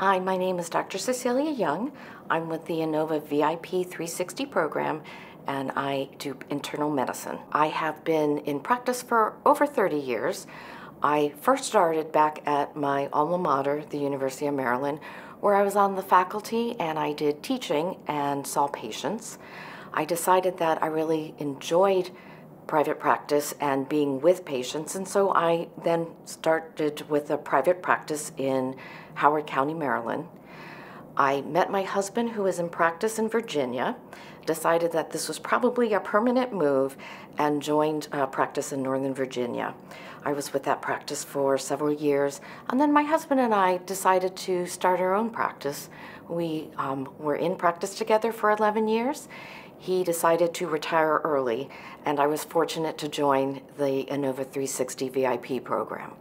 Hi, my name is Dr. Cecilia Young. I'm with the Inova VIP 360 program and I do internal medicine. I have been in practice for over 30 years. I first started back at my alma mater, the University of Maryland, where I was on the faculty and I did teaching and saw patients. I decided that I really enjoyed private practice and being with patients, and so I then started with a private practice in Howard County, Maryland. I met my husband, who is in practice in Virginia, decided that this was probably a permanent move, and joined uh, practice in Northern Virginia. I was with that practice for several years, and then my husband and I decided to start our own practice. We um, were in practice together for 11 years. He decided to retire early, and I was fortunate to join the Inova 360 VIP program.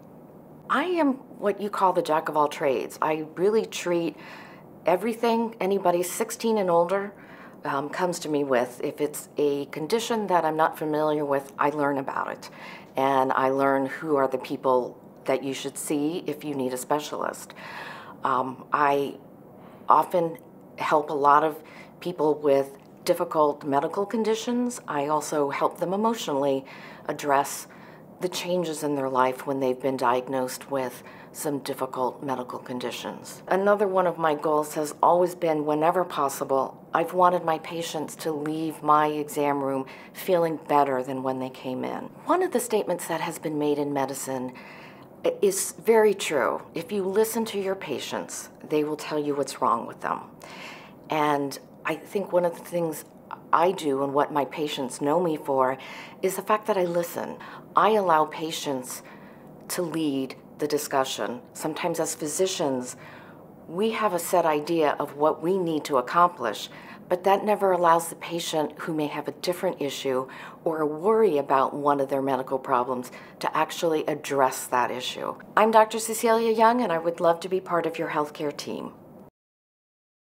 I am what you call the jack of all trades. I really treat everything anybody 16 and older um, comes to me with. If it's a condition that I'm not familiar with, I learn about it. And I learn who are the people that you should see if you need a specialist. Um, I often help a lot of people with difficult medical conditions. I also help them emotionally address the changes in their life when they've been diagnosed with some difficult medical conditions. Another one of my goals has always been, whenever possible, I've wanted my patients to leave my exam room feeling better than when they came in. One of the statements that has been made in medicine is very true. If you listen to your patients, they will tell you what's wrong with them. And I think one of the things I do and what my patients know me for is the fact that I listen. I allow patients to lead the discussion. Sometimes, as physicians, we have a set idea of what we need to accomplish, but that never allows the patient who may have a different issue or a worry about one of their medical problems to actually address that issue. I'm Dr. Cecilia Young, and I would love to be part of your healthcare team.